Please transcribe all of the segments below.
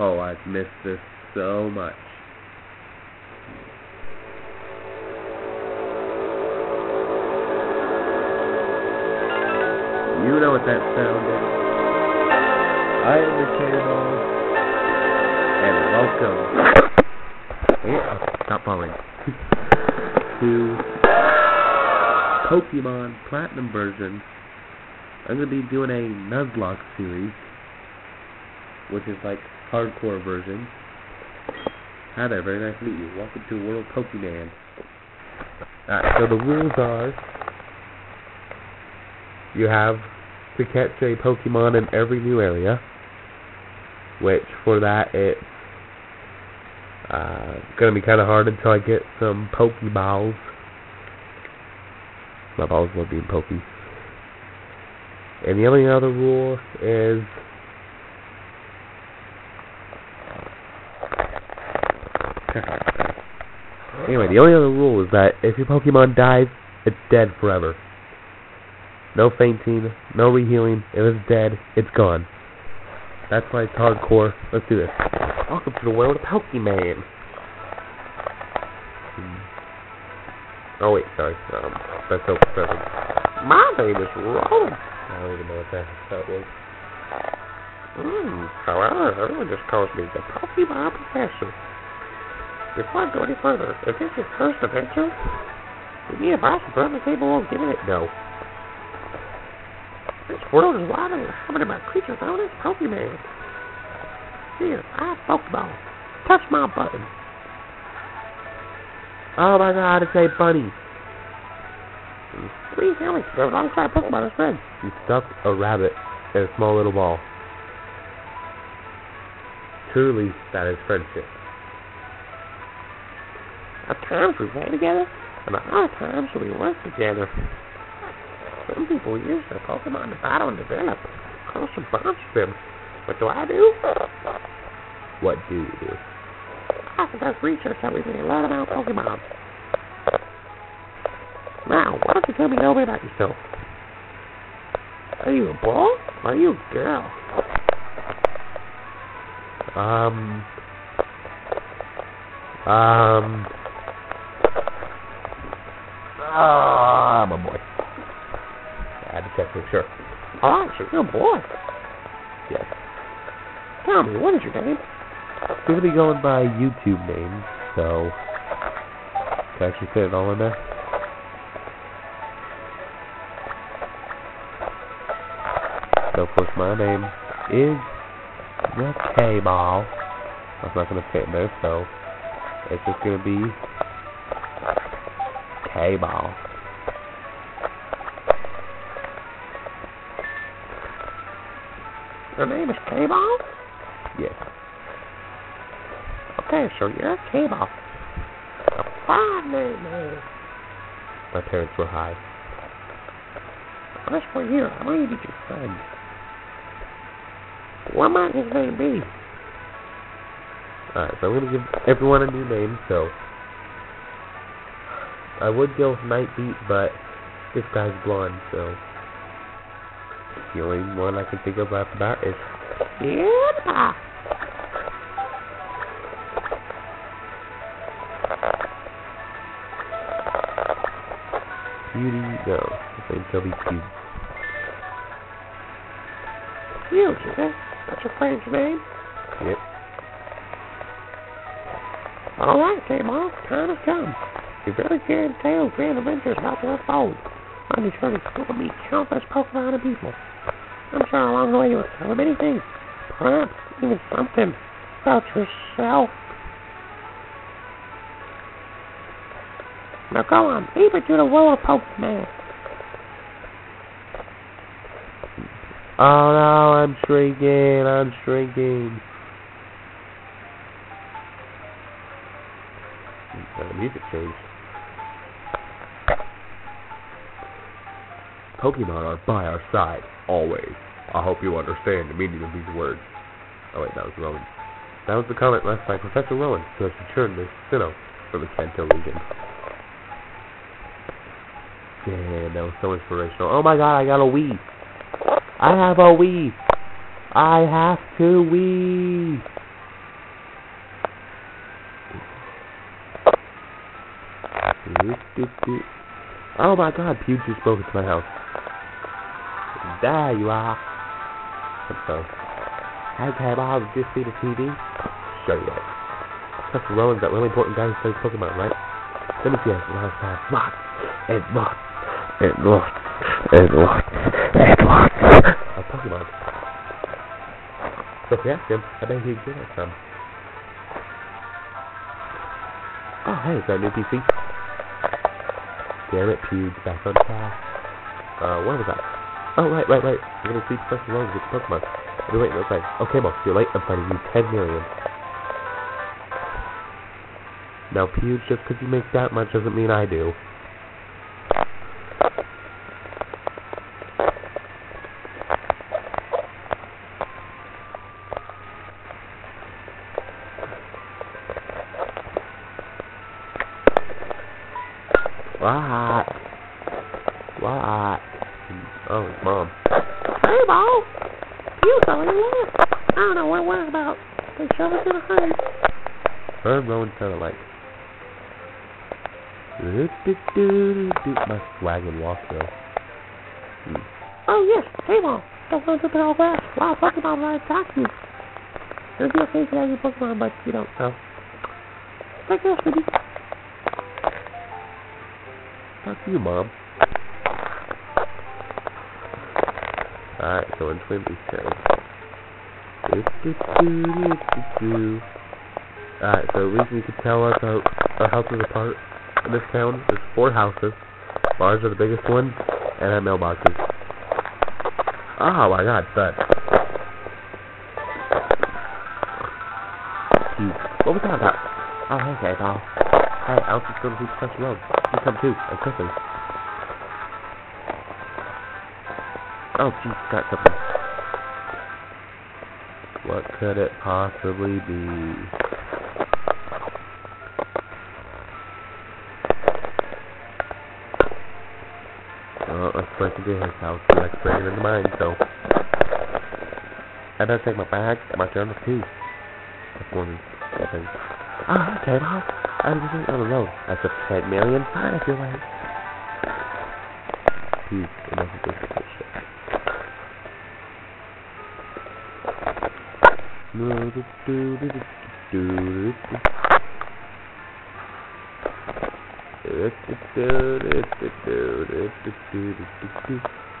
Oh, I've missed this so much. You know what that sound is. I am the Cannonball, and welcome. Yeah, stop falling. to Pokemon Platinum version. I'm to be doing a Nuzlocke series, which is like hardcore version. Hi there, very nice to meet you. Welcome to World Pokemon. Alright, so the rules are you have to catch a Pokemon in every new area, which for that it's uh, gonna be kind of hard until I get some Pokeballs. My balls love being pokey. And the only other rule is anyway, the only other rule is that if your Pokemon dies, it's dead forever. No fainting, no rehealing. If it's dead, it's gone. That's why it's hardcore. Let's do this. Welcome to the world of Pokemon. Hmm. Oh wait, sorry. Um, that's so perfect. My name is Rowan. I don't even know what that, that was. Hmm, however, everyone just calls me the Pokemon Professor. Before I go any further, is this your first adventure? We need a boss to run the table won't give it no. This world is wide and inhabited by creatures known as Pokemon. Here, I have Pokeball. Touch my button. Oh my god, it's a bunny. Please help me. There's alongside Pokemon as friends. You stuffed a rabbit in a small little ball. Truly, that is friendship. At times we play together, and at other times we work together. Some people use their Pokemon to battle and develop closer bonds with them. What do I do? What do you do? I conduct research that we can learn about Pokemon. Now, why don't you tell me a little bit about yourself? Are you a boy? Are you a girl? Um. Um. Ah, I'm a boy. I had to check for sure. Alright, so you're a boy. Yes. Tell me, what is your name? I'm going to be going by YouTube names, so. Can I actually fit it all in there? So, of course, my name is the KBahl. That's not going to fit there, so it's just going to be KBahl. Your name is KBahl? Yes. Okay, so you're KBahl. A fine name, man. My parents were high. As for you, I'm going to be your friend. What might his name be? Alright, so I'm going to give everyone a new name, so... I would go with Nightbeat, but this guy's blonde, so... The only one I can think of after that is... Yeah! Beauty, no. I think be is that? That's your friend's name? Yep. Alright, KBahl, time has come. Your very grand tales, grand adventures about to unfold. I'm just going to meet countless Pokemon and people. I'm sure along the way you'll discover many things. Perhaps even something about yourself. Now go on, leave it to the world of Pokemon. Oh no, I'm shrinking, I'm shrinking. Uh, the music changed. Pokemon are by our side, always. I hope you understand the meaning of these words. Oh wait, that was Rowan. That was the comment left by Professor Rowan, who has returned to Sinnoh from the Kanto region. Yeah, that was so inspirational. Oh my god, I got a Wii! I have a Wii! I have to wee. Oh my god, Pew just broke into my house. There you are. I'm sorry. Hey, KBahl, did see the TV? Show you that. Professor Rowan's that really important guy who plays Pokemon, right? Let me see it. Lots and lots and lots and lots and lots and lots of Pokemon. So if you ask him, I bet he'd give us some. Oh, hey, is that new PC? Damn it, Pew's back on track. Uh, what was that? Oh, right, right, right. We're gonna see Professor Rowan get the Pokemon. I'll be waiting outside. Okay, boss, you're late. I'm finding you 10 million. Now, Pew, just because you make that much doesn't mean I do. What? What? Oh, it's mom. Hey, Bo. You saw you left. I don't know what we're about. They shove us in a hurry. Her and Rowan sounded like. My wagon walk though. Hmm. Oh, yes. Hey, Bo. Don't go to the old grass. Wow, Pokemon right attack you. There's your face as your Pokemon, but you don't. Oh, Take care, Sweetie. talk to you, mom. Alright, so in Twinleaf town. Alright, so you could tell us our, our houses apart in this town there's four houses. Ours are the biggest one, and our mailboxes. Oh my god, but. What was that about? Oh, hey, hey, Bo. Hey, I was just to see Professor Rogue. You come too, and quickly. Oh, geez, got something. What could it possibly be? Well, let's break into his house. He likes breaking into mine, so. I better take my bag and my journal too. That's one thing. Ah, okay, well, I was just on the road. That's a 10 million. Fine, I feel like. Peace. Enough of this bullshit. No, do, do, do, do, do, do, do.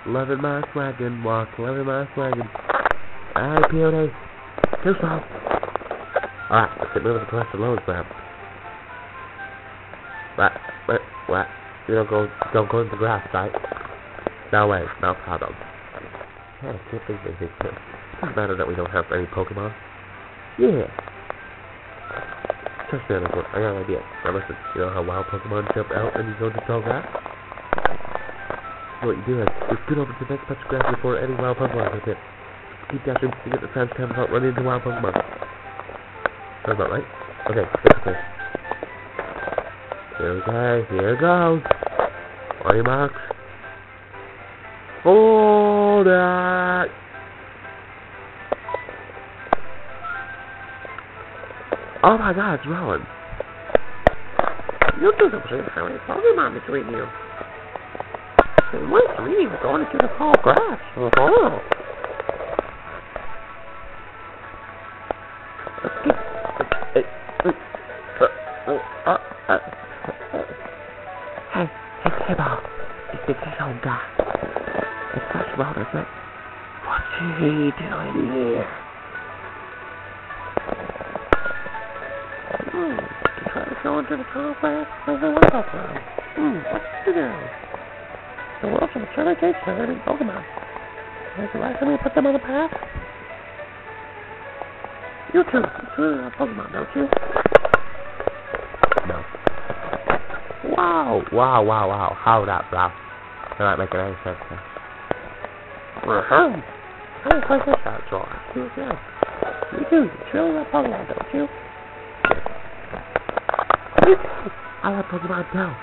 Loving my swaggin', walk, loving my swaggin'. Alright, Peony. Too slow. Alright, let's get moving to Professor Lowe's lab. What? What? What? You don't go, don't go into the grass, right? No way, no problem. Oh, I can't think they think that. Doesn't matter that we don't have any Pokemon. Yeah. Trust me on this one. I got an idea. Now listen, you know how wild Pokemon jump out and you go to tall grass? What you do is, just get over to the next patch of grass before any wild Pokemon hit it. Keep dashing to get the chance to have running into wild Pokemon. Sounds about right? Okay, this. Here we go, here it goes. On your marks. Hold it! Oh my god, it's Rowan. You two to have any Pokemon between you. And wait, we even going into the tall grass. Uh, Hey, hey, hey, Bob. It's the this old guy. It's Road, isn't it? What's he doing here? The? Where's the up around? Hmm, what's he doing? The world's a mature case for herding Pokemon. Is the right time we put them on the path? You two, you love Pokemon, don't you? no. Wow, wow, wow, wow. Hold up, bro. You're not making any sense this out, so I'll ask you again. You do, you truly love Pokemon, don't you? I will talk about Adele.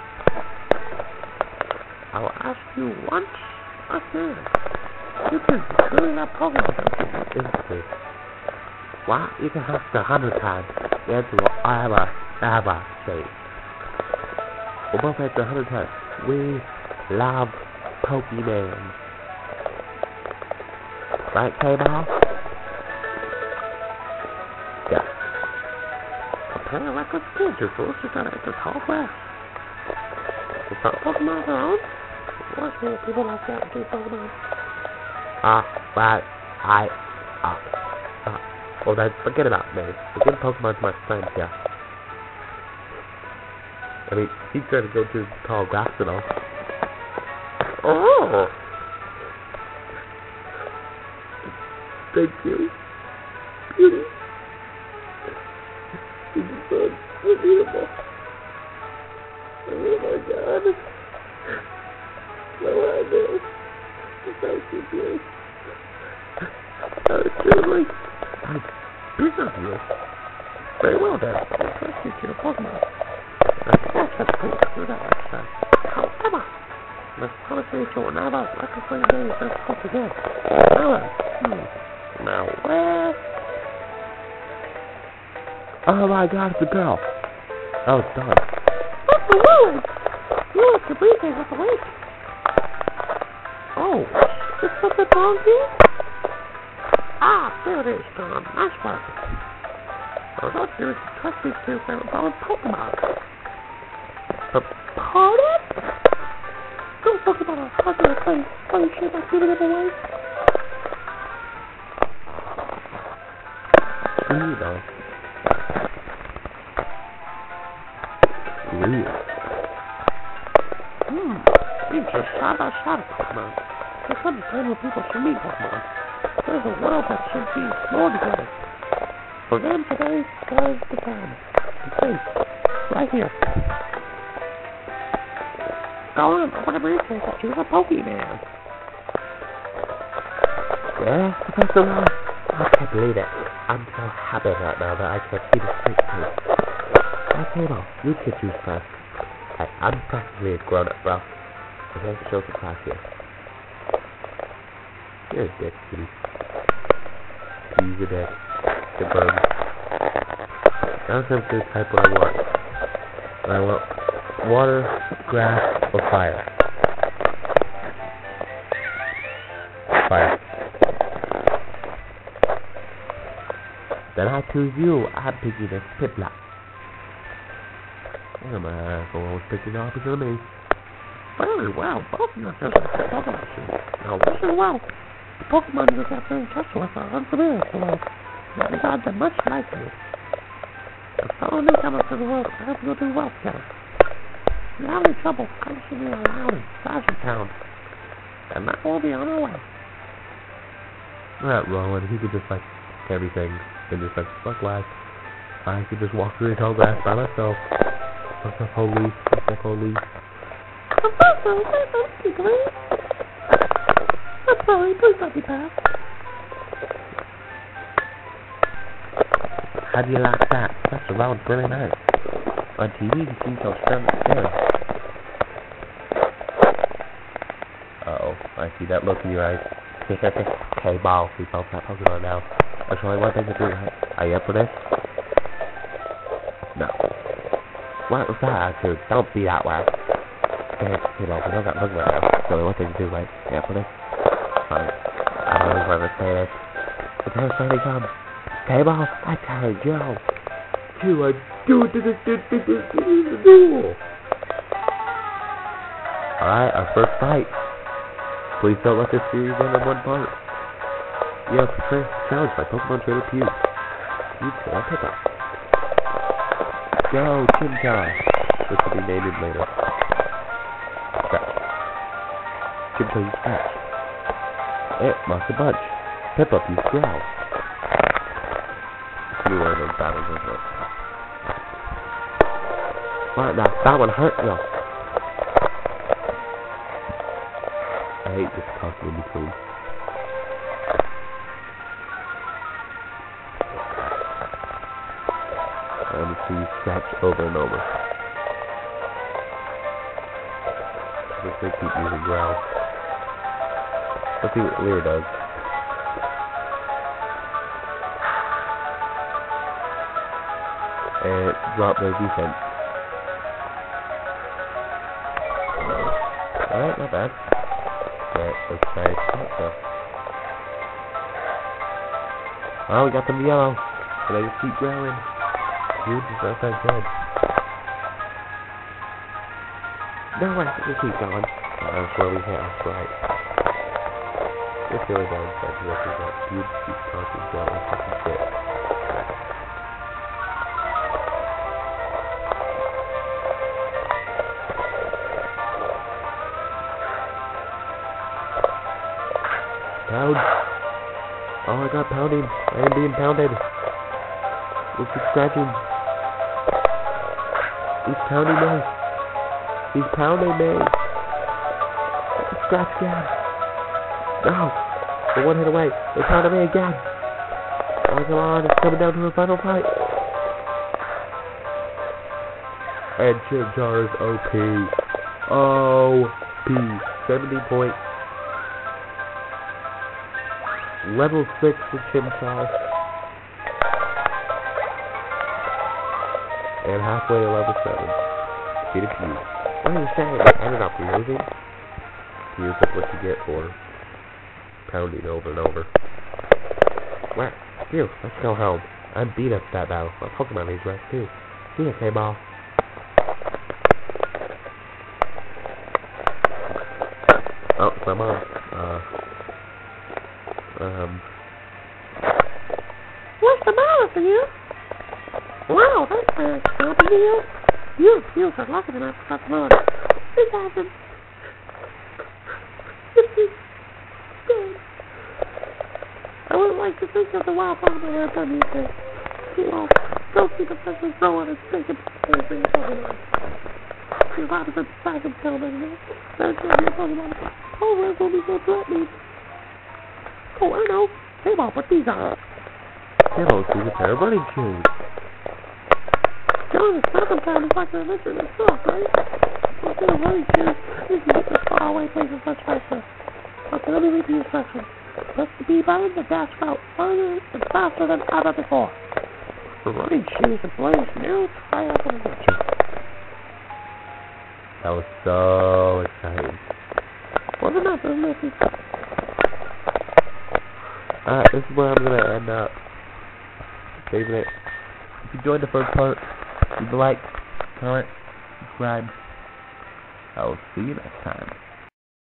I will ask you once again. You can do that, Pokemon. Is it? Why you can ask a hundred times. That's what I ever, ever say. We'll both ask a hundred times. We love Pokemon. Right, KBahl? that what the soldier does you gotta act as halfway. You It's talking around. Why can't people like that do Pokemon. Ah, uh, well, I, ah, uh, ah. Uh, well then, forget about me. The good Pokemon's my friend yeah. I mean, he's gonna go to tall grass and all. Oh! Thank you. Beauty so, You're beautiful. Oh my God. No, I do. Thank you, dear. I was feeling like business here. Very well, then. Thank you, dear Pokemon. I can't I put through that last time. However, the conversation will not have like a funny day that's put together. However, hmm. Now, where? Oh my god, it's a girl. Oh, it's done. That's the Lewis! Look, the breezes is awake. Oh, is something wrong here? Ah, there it is, Don. Nice work. I thought you were trust to two for Pokemon. Uh, party? Don't talk about a popular place. Funny shit like giving it away. We need those. Sweet. Hmm, these are side by side Pokemon. There's some time when people should meet Pokemon. There's a world that should be more together. For them today, there's the time. The place. Right here. Go on, open the briefcase and choose a Pokemon. Yeah, Professor Roy. I can't believe it. I'm so happy right now that I can see the straight Okay, well, you choose first. Hey, I'm practically a grown-up, bro. I'm going to show the class here. You're a dick, kitty. He's a dick. The bird. Now I'm going to type what I want. I want water, grass, or fire. Fire. Then I choose you. I'm picking a Piplup. What am I going picking up because of me? Very well, both of you have got Pokemon shoes. Now listen well. The Pokemon you got in touch with are unfamiliar to us. That regard them much like you. The fellow newcomers to the world I hope you'll do well together. If you have any trouble, me around in Sashi Town. And that will be on our way. Not Rowan. He could just like everything and just like fuck life. I could just walk through the tall grass by myself. What's up, holy? What's up, holy? What's up, holy? Please don't be bad. How do you like that? That's a round really nice. On TV, you seems so strong scary. Uh-oh, I see that look in your eyes. okay, ball. Please don't stop now. I'll show what thing to do. Are you up for this? might refer to don't be that way. And, you know, because that mugman now, so what did to do, right? Carefully. Um, I don't know whether to say this. The time finally comes. I tell you, you are doing this, this, this, this, this, this, Alright, our first fight. Please don't let this series end in one part. Yeah, challenge by Pokemon Trainer Pew. You too, I'll pick up. Go, Tim Tower. This will be named later. Crap. Tim plays crack. eh, master a bunch. Pep up, you growl. This are those battles, isn't it? Now that one hurt Yo, I hate this costume, it's these steps over and over. If they keep using growl. Let's see what Leer does. And drop their defense. Alright, not bad. Alright, let's try Shotgun. Oh, we got them yellow. And I just keep growing. Dude, that's not good. No, I think we keep going. Uh, that's where we us right. It's really bad. That's what we got. Dude, keep talking about this fucking shit. Pound. Oh, I got pounding. I am being pounded. Look at scratching. He's pounding me. He's pounding me. Scratch again. No. The one hit away. They pounded me again. Oh, come on. It's coming down to a final fight. And Chimchar is OP. OP. 70 points. Level 6 for Chimchar. And halfway to level 7. Get a Pew. What are you saying? I ended up losing. Pew, that's what you get for pounding over and over. Well, Pew, let's go home. I'm beat up that battle. My Pokemon is right too. See ya, KBahl. Oh, my mom. Uh, um, What's the matter with you? Wow, that's a deal. You, you are lucky enough to cut blood. This happened. This is good. I would like to think of the wild Pokemon I've done these days. You know, go see the person growing and thinking everything Pokemon. You're about oh, to be back tell them that. That's what your Pokemon. Oh, where's all these so threatening? Oh, I know. Hey, Bob, but these are. hello, see the pair of running shoes. John, it's not sometimes it's like adventure in itself, right? Instead of running shoes, you can get to far away places much faster. Okay, let me read the instructions. Press the B button to dash out further and faster than ever before. For running shoes and players new, an adventure. That was so exciting. Wasn't that the message? Alright, this is where I'm gonna end up. Saving it. If you enjoyed the first part, leave a like, comment, subscribe. I will see you next time.